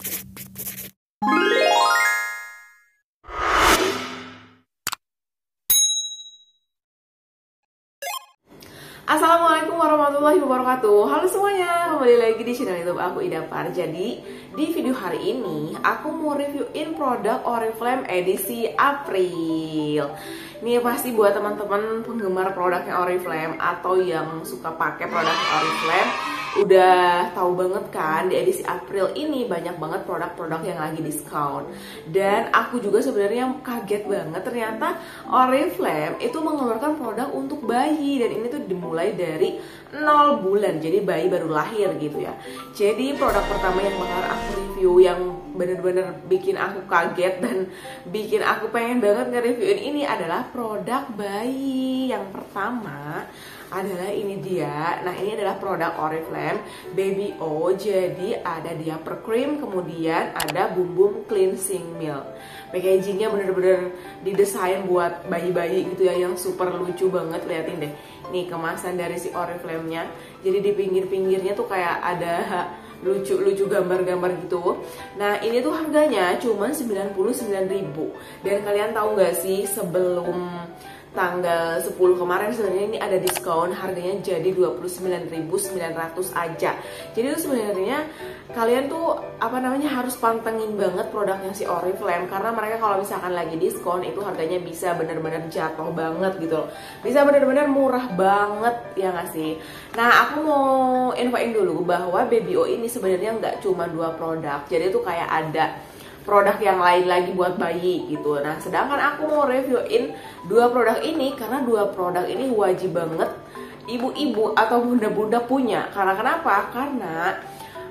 Assalamualaikum warahmatullahi wabarakatuh. Halo semuanya, kembali lagi di channel youtube aku Ida Par Jadi di video hari ini aku mau reviewin produk Oriflame edisi April. Ini pasti buat teman-teman penggemar produknya Oriflame Atau yang suka pakai produknya Oriflame udah tahu banget kan di edisi April ini banyak banget produk-produk yang lagi diskon dan aku juga sebenarnya kaget banget ternyata Oriflame itu mengeluarkan produk untuk bayi. Dan ini tuh dimulai dari 0 bulan jadi bayi baru lahir gitu ya. Jadi produk pertama yang bakal aku review yang bener-bener bikin aku kaget dan bikin aku pengen banget nge-reviewin ini adalah produk bayi yang pertama adalah ini dia. Nah, ini adalah produk Oriflame Baby O. Jadi ada dia per cream, kemudian ada bumbum cleansing milk. Packagingnya bener-bener didesain buat bayi-bayi gitu ya yang super lucu banget liatin deh. Nih kemasan dari si Oriflame-nya. Jadi di pinggir-pinggirnya tuh kayak ada lucu-lucu gambar-gambar gitu. Nah, ini tuh harganya cuma 99.000. Dan kalian tahu nggak sih sebelum tanggal 10 kemarin sebenarnya ini ada diskon harganya jadi 29.900 aja. Jadi itu sebenarnya kalian tuh apa namanya harus pantengin banget produknya si Oriflame karena mereka kalau misalkan lagi diskon itu harganya bisa bener-bener jatuh banget gitu loh. Bisa bener-bener murah banget ya nggak sih? Nah aku mau infoin dulu bahwa BBO ini sebenarnya nggak cuma dua produk. Jadi itu kayak ada produk yang lain lagi buat bayi gitu. Nah, sedangkan aku mau reviewin dua produk ini karena dua produk ini wajib banget ibu-ibu atau bunda-bunda punya. Karena kenapa? Karena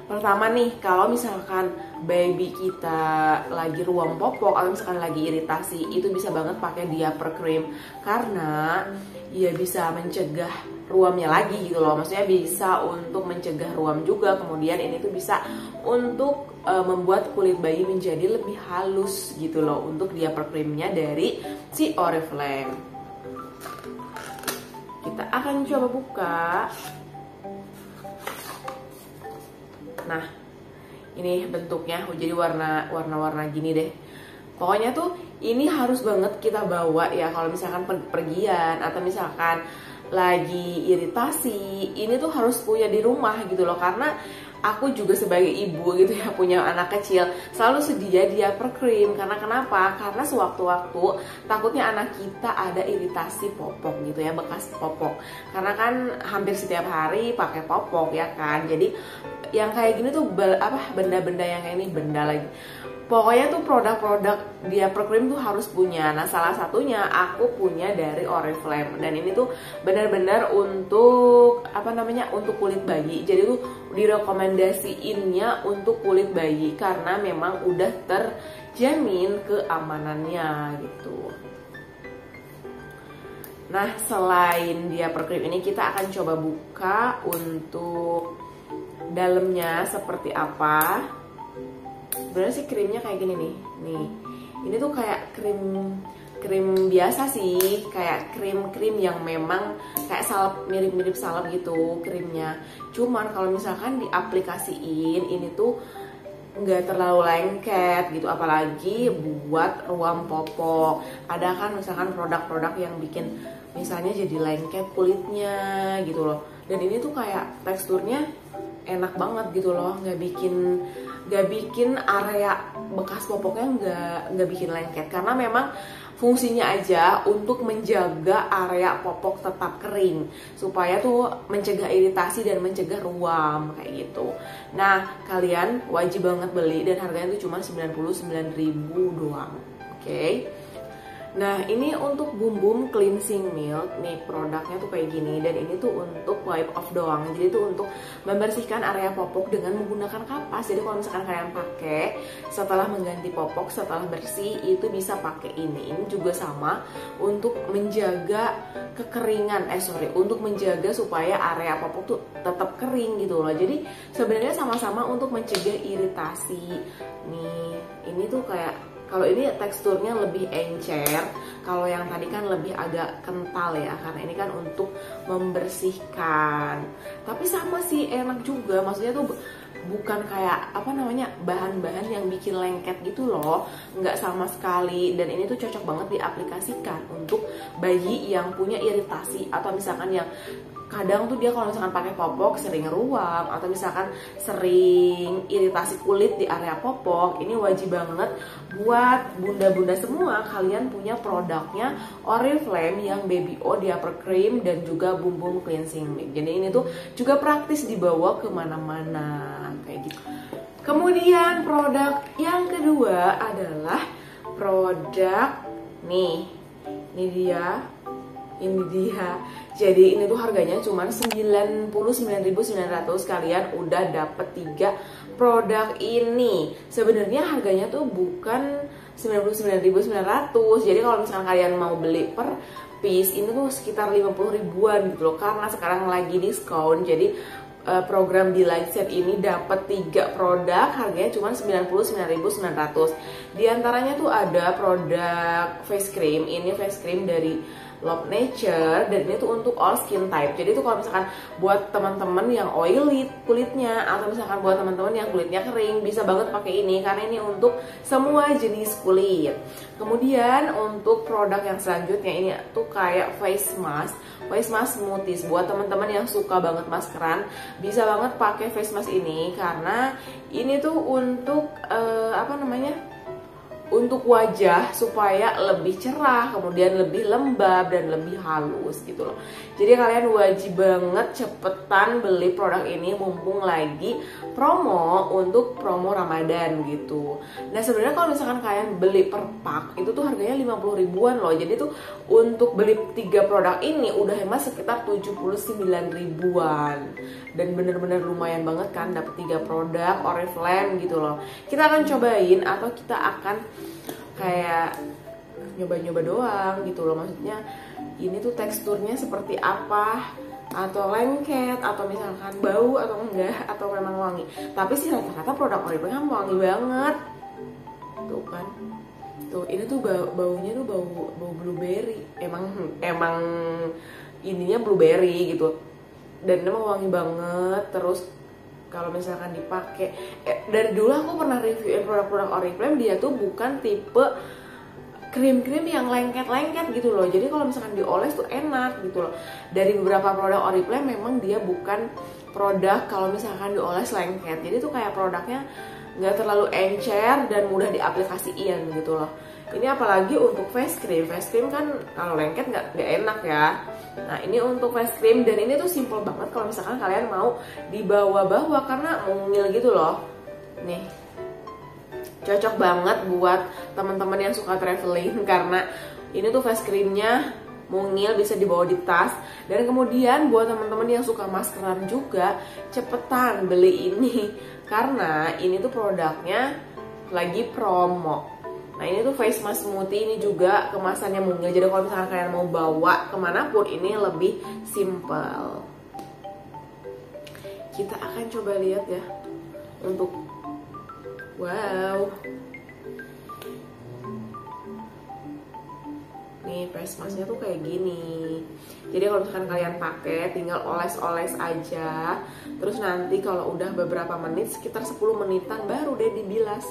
pertama nih, kalau misalkan baby kita lagi ruang popok atau misalkan lagi iritasi, itu bisa banget pakai diaper cream karena ya bisa mencegah ruamnya lagi gitu loh. Maksudnya bisa untuk mencegah ruam juga. Kemudian ini tuh bisa untuk uh, membuat kulit bayi menjadi lebih halus gitu loh untuk diaper creamnya dari si Oriflame. Kita akan coba buka. Nah, ini bentuknya jadi warna warna-warna gini deh. Pokoknya tuh ini harus banget kita bawa ya kalau misalkan pergian atau misalkan lagi iritasi, ini tuh harus punya di rumah gitu loh karena aku juga sebagai ibu gitu ya punya anak kecil selalu sedia dia per krim. Karena kenapa? Karena sewaktu-waktu takutnya anak kita ada iritasi popok gitu ya bekas popok karena kan hampir setiap hari pakai popok ya kan? Jadi yang kayak gini tuh apa benda-benda yang kayak ini benda lagi pokoknya tuh produk-produk dia per cream tuh harus punya. Nah salah satunya aku punya dari Oriflame. Dan ini tuh benar-benar untuk apa namanya untuk kulit bayi. Jadi tuh direkomendasiinnya untuk kulit bayi karena memang udah terjamin keamanannya gitu. Nah selain dia per cream ini kita akan coba buka untuk dalamnya seperti apa sebenarnya sih krimnya kayak gini nih. Nih ini tuh kayak krim krim biasa sih. Kayak krim-krim yang memang kayak salep mirip-mirip salep gitu krimnya. Cuman kalau misalkan diaplikasiin ini tuh nggak terlalu lengket gitu. Apalagi buat ruang popok. Ada kan misalkan produk-produk yang bikin misalnya jadi lengket kulitnya gitu loh. Dan ini tuh kayak teksturnya enak banget gitu loh. Nggak bikin nggak bikin area bekas popoknya nggak nggak bikin lengket karena memang fungsinya aja untuk menjaga area popok tetap kering supaya tuh mencegah iritasi dan mencegah ruam kayak gitu. Nah, kalian wajib banget beli dan harganya tuh cuma 99.000 doang. Oke. Okay? Nah ini untuk bumbum cleansing milk nih produknya tuh kayak gini dan ini tuh untuk wipe off doang. Jadi tuh untuk membersihkan area popok dengan menggunakan kapas. Jadi kalau misalkan kalian pakai setelah mengganti popok setelah bersih itu bisa pakai ini. Ini juga sama untuk menjaga kekeringan. Eh sorry untuk menjaga supaya area popok tuh tetap kering gitu loh. Jadi sebenarnya sama-sama untuk mencegah iritasi. Nih ini tuh kayak kalau ini teksturnya lebih encer, kalau yang tadi kan lebih agak kental ya, karena ini kan untuk membersihkan. Tapi sama sih enak juga, maksudnya tuh bukan kayak apa namanya bahan-bahan yang bikin lengket gitu loh. Nggak sama sekali. Dan ini tuh cocok banget diaplikasikan untuk bayi yang punya iritasi atau misalkan yang kadang tuh dia kalau misalkan pakai popok sering ruam atau misalkan sering iritasi kulit di area popok ini wajib banget buat bunda-bunda semua. Kalian punya produknya Oriflame yang Baby O Diaper Cream dan juga Bumbum Cleansing. Milk jadi ini tuh juga praktis dibawa ke mana-mana kayak gitu. Kemudian produk yang kedua adalah produk nih ini dia ini dia. Jadi ini tuh harganya cuma 99.900 kalian udah dapet tiga produk ini. Sebenarnya harganya tuh bukan 99.900 jadi kalau misalkan kalian mau beli per piece ini tuh sekitar 50 ribuan gitu loh. Karena sekarang lagi diskon jadi eh, program di Light Set ini dapat tiga produk harganya cuma 99.900 di antaranya tuh ada produk face cream. Ini face cream dari Love Nature dan ini tuh untuk all skin type. Jadi tuh kalau misalkan buat teman-teman yang oily kulitnya atau misalkan buat teman-teman yang kulitnya kering bisa banget pakai ini karena ini untuk semua jenis kulit. Kemudian untuk produk yang selanjutnya ini tuh kayak face mask. Face mask smoothies buat teman-teman yang suka banget maskeran bisa banget pakai face mask ini karena ini tuh untuk uh, apa namanya? Untuk wajah supaya lebih cerah, kemudian lebih lembab dan lebih halus gitu loh. Jadi kalian wajib banget cepetan beli produk ini mumpung lagi promo untuk promo Ramadan gitu. Nah sebenarnya kalau misalkan kalian beli per pak itu tuh harganya 50 ribuan loh. Jadi tuh untuk beli tiga produk ini udah hemat sekitar 79 ribuan dan bener-bener lumayan banget kan dapat tiga produk Oriflame gitu loh. Kita akan cobain atau kita akan kayak nyoba-nyoba doang gitu loh. Maksudnya ini tuh teksturnya seperti apa? Atau lengket? Atau misalkan bau atau enggak? Atau memang wangi? Tapi sih rata-rata produk Oriflame kan wangi banget. Tuh kan. Tuh ini tuh bau baunya tuh bau bau blueberry. Emang emang ininya blueberry gitu. Dan emang wangi banget. Terus kalau misalkan dipakai eh, dari dulu aku pernah reviewin produk-produk Oriflame dia tuh bukan tipe krim-krim yang lengket-lengket gitu loh. Jadi kalau misalkan dioles tuh enak gitu loh. Dari beberapa produk Oriflame memang dia bukan produk kalau misalkan dioles lengket. Jadi tuh kayak produknya nggak terlalu encer dan mudah diaplikasiin gitu loh ini apalagi untuk face cream. Face cream kan kalau lengket nggak enak ya. Nah ini untuk face cream. Dan ini tuh simple banget kalau misalkan kalian mau dibawa-bawa karena mungil gitu loh. Nih. Cocok banget buat teman-teman yang suka traveling karena ini tuh face creamnya mungil bisa dibawa di tas. Dan kemudian buat teman-teman yang suka maskeran juga cepetan beli ini. Karena ini tuh produknya lagi promo Nah ini tuh face mask smoothie ini juga kemasannya mungil Jadi kalau misalkan kalian mau bawa ke mana pun ini lebih simple Kita akan coba lihat ya. Untuk Wow. Nih face masknya tuh kayak gini. Jadi kalau misalkan kalian pakai tinggal oles-oles aja. Terus nanti kalau udah beberapa menit sekitar 10 menitan baru deh dibilas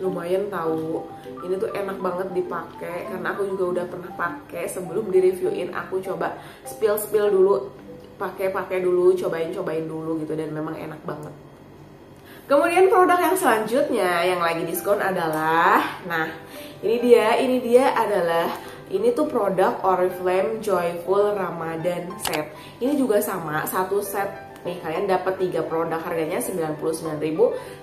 lumayan tahu. Ini tuh enak banget dipakai karena aku juga udah pernah pakai. Sebelum di reviewin aku coba spill spill dulu pakai pakai dulu cobain cobain dulu gitu dan memang enak banget. Kemudian produk yang selanjutnya yang lagi diskon adalah nah ini dia ini dia adalah ini tuh produk Oriflame Joyful Ramadan Set. Ini juga sama satu set nih kalian dapat tiga produk harganya 99.900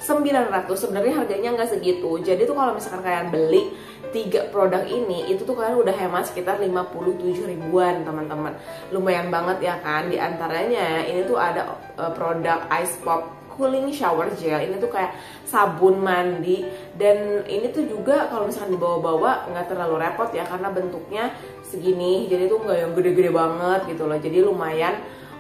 sebenarnya harganya nggak segitu. Jadi tuh kalau misalkan kalian beli tiga produk ini itu tuh kalian udah hemat sekitar 57 ribuan teman-teman. Lumayan banget ya kan? Di antaranya ini tuh ada uh, produk ice pop cooling shower gel. Ini tuh kayak sabun mandi. Dan ini tuh juga kalau misalkan dibawa-bawa nggak terlalu repot ya karena bentuknya segini. Jadi tuh nggak yang gede-gede banget gitu loh. Jadi lumayan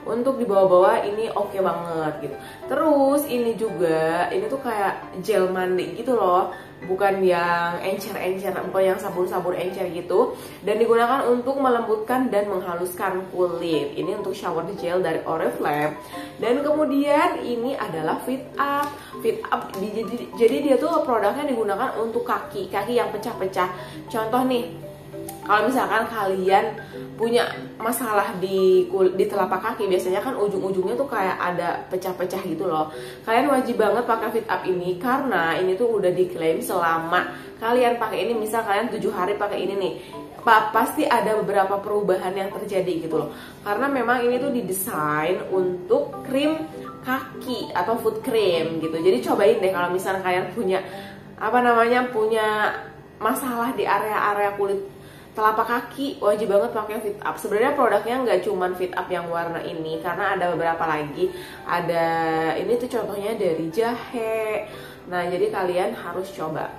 untuk dibawa-bawa ini oke okay banget gitu. Terus ini juga ini tuh kayak gel mandi gitu loh. Bukan yang encer-encer bukan yang sabun-sabun encer gitu. Dan digunakan untuk melembutkan dan menghaluskan kulit. Ini untuk shower gel dari Oriflame dan kemudian ini adalah fit up. Fit up jadi, jadi dia tuh produknya digunakan untuk kaki. Kaki yang pecah-pecah. Contoh nih kalau misalkan kalian punya masalah di di telapak kaki biasanya kan ujung-ujungnya tuh kayak ada pecah-pecah gitu loh. Kalian wajib banget pakai fit up ini karena ini tuh udah diklaim selama kalian pakai ini. Misal kalian tujuh hari pakai ini nih pasti ada beberapa perubahan yang terjadi gitu loh. Karena memang ini tuh didesain untuk krim kaki atau foot cream gitu. Jadi cobain deh kalau misalnya kalian punya apa namanya punya masalah di area-area kulit telapak kaki wajib banget pakai fit up sebenarnya produknya nggak cuman fit up yang warna ini karena ada beberapa lagi ada ini tuh contohnya dari jahe nah jadi kalian harus coba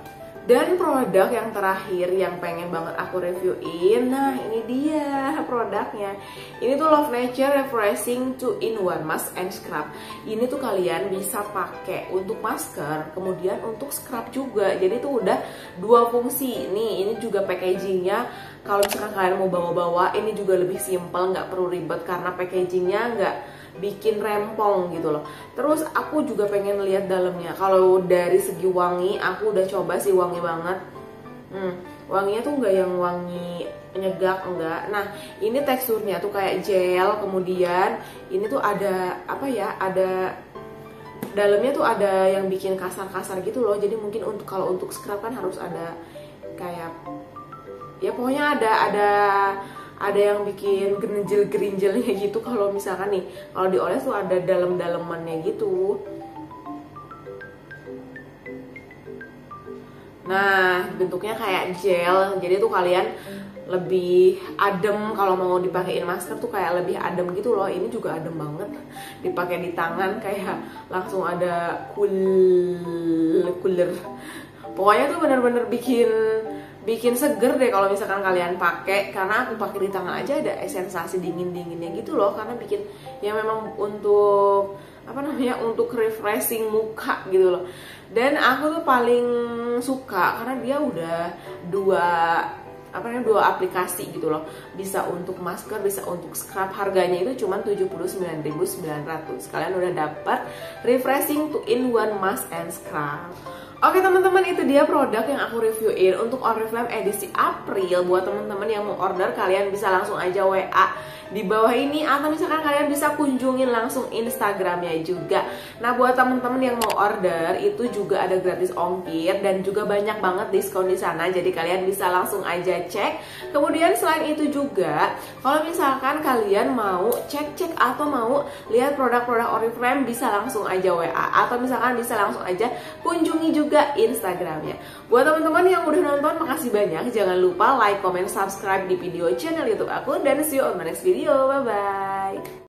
dan produk yang terakhir yang pengen banget aku reviewin, nah ini dia produknya. Ini tuh Love Nature Refreshing 2 in 1 Mask and Scrub. Ini tuh kalian bisa pakai untuk masker, kemudian untuk scrub juga. Jadi tuh udah dua fungsi. Nih, ini juga packagingnya. Kalau misalkan kalian mau bawa-bawa, ini juga lebih simple, nggak perlu ribet karena packagingnya nggak bikin rempong gitu loh. Terus aku juga pengen lihat dalamnya. Kalau dari segi wangi aku udah coba sih wangi banget. Hmm, wanginya tuh nggak yang wangi nyegak enggak nah ini teksturnya tuh kayak gel kemudian ini tuh ada apa ya ada dalamnya tuh ada yang bikin kasar-kasar gitu loh. Jadi mungkin untuk kalau untuk scrub kan harus ada kayak ya pokoknya ada ada ada yang bikin gerinjel gerinjelnya gitu. Kalau misalkan nih kalau dioles tuh ada dalam dalemannya gitu. Nah bentuknya kayak gel. Jadi tuh kalian lebih adem. Kalau mau dipakein masker tuh kayak lebih adem gitu loh. Ini juga adem banget. Dipakai di tangan kayak langsung ada cool cooler pokoknya tuh bener-bener bikin bikin seger deh kalau misalkan kalian pakai karena aku pakai di tangan aja ada sensasi dingin dinginnya gitu loh karena bikin ya memang untuk apa namanya untuk refreshing muka gitu loh. Dan aku tuh paling suka karena dia udah dua apa namanya dua aplikasi gitu loh. Bisa untuk masker bisa untuk scrub harganya itu cuma 79.900 kalian udah dapat refreshing to in one mask and scrub Oke teman-teman itu dia produk yang aku reviewin untuk Oriflame edisi April buat teman-teman yang mau order kalian bisa langsung aja WA di bawah ini atau misalkan kalian bisa kunjungin langsung Instagramnya juga. Nah buat teman-teman yang mau order itu juga ada gratis ongkir dan juga banyak banget diskon di sana. Jadi kalian bisa langsung aja cek. Kemudian selain itu juga kalau misalkan kalian mau cek-cek atau mau lihat produk-produk Oriflame bisa langsung aja WA atau misalkan bisa langsung aja kunjungi juga Instagramnya. Buat teman-teman yang udah nonton makasih banyak. Jangan lupa like, comment, subscribe di video channel YouTube aku dan see you on my next video. Bye bye.